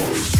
Fight.